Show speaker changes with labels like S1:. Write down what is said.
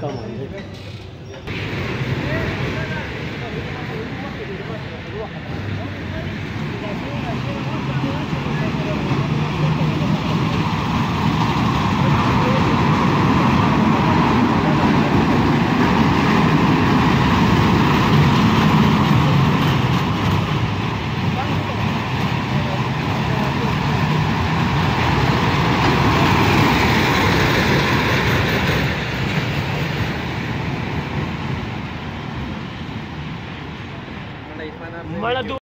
S1: 干嘛呢？
S2: इसका